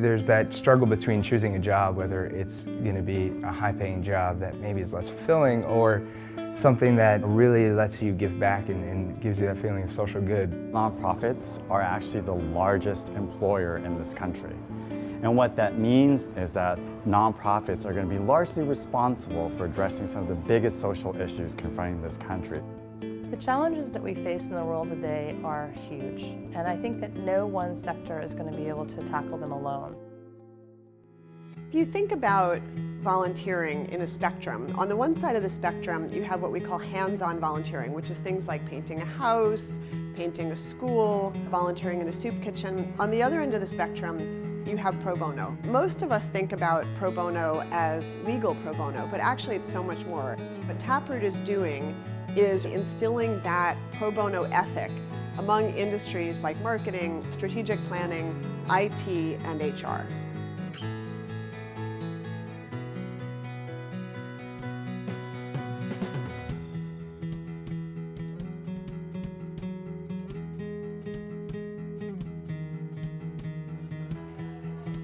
There's that struggle between choosing a job, whether it's going to be a high-paying job that maybe is less fulfilling or something that really lets you give back and, and, gives you that feeling of social good. Nonprofits are actually the largest employer in this country. And what that means is that nonprofits are going to be largely responsible for addressing some of the biggest social issues confronting this country. The challenges that we face in the world today are huge, and I think that no one sector is going to be able to tackle them alone. If you think about volunteering in a spectrum, on the one side of the spectrum you have what we call hands-on volunteering, which is things like painting a house, painting a school, volunteering in a soup kitchen. On the other end of the spectrum, you have pro bono. Most of us think about pro bono as legal pro bono, but actually it's so much more. What Taproot is doing is instilling that pro bono ethic among industries like marketing, strategic planning, IT, and HR.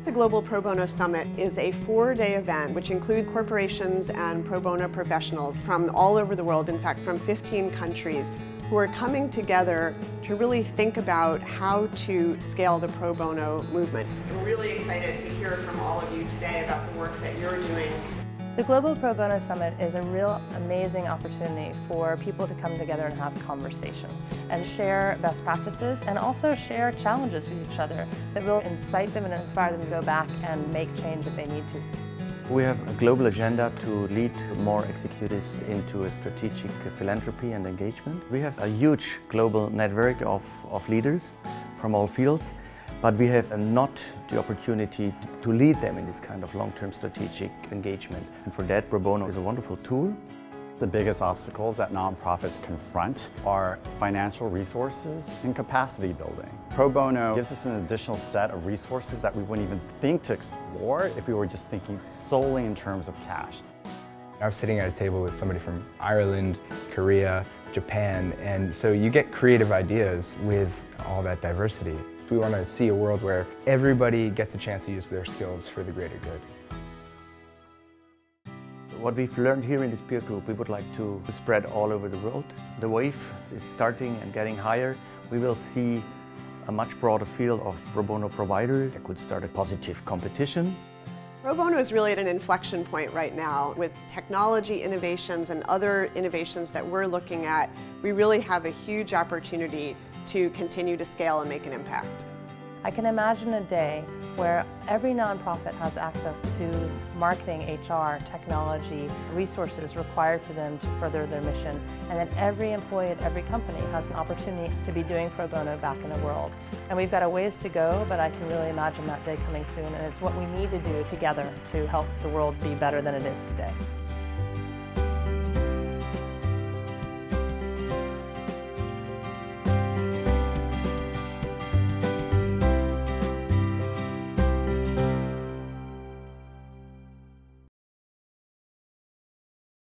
The Global Pro Bono Summit is a four-day event which includes corporations and pro bono professionals from all over the world, in fact from 15 countries, who are coming together to really think about how to scale the pro bono movement. I'm really excited to hear from all of you today about the work that you're doing the Global Pro Bono Summit is a real amazing opportunity for people to come together and have conversation and share best practices and also share challenges with each other that will incite them and inspire them to go back and make change if they need to. We have a global agenda to lead more executives into a strategic philanthropy and engagement. We have a huge global network of, of leaders from all fields but we have not the opportunity to lead them in this kind of long-term strategic engagement. And for that, Pro Bono is a wonderful tool. The biggest obstacles that nonprofits confront are financial resources and capacity building. Pro Bono gives us an additional set of resources that we wouldn't even think to explore if we were just thinking solely in terms of cash. I was sitting at a table with somebody from Ireland, Korea, Japan, and so you get creative ideas with all that diversity. We want to see a world where everybody gets a chance to use their skills for the greater good. What we've learned here in this peer group, we would like to spread all over the world. The wave is starting and getting higher. We will see a much broader field of pro bono providers. It could start a positive competition. Pro bono is really at an inflection point right now. With technology innovations and other innovations that we're looking at, we really have a huge opportunity to continue to scale and make an impact. I can imagine a day where every nonprofit has access to marketing, HR, technology, resources required for them to further their mission, and that every employee at every company has an opportunity to be doing pro bono back in the world. And we've got a ways to go, but I can really imagine that day coming soon, and it's what we need to do together to help the world be better than it is today.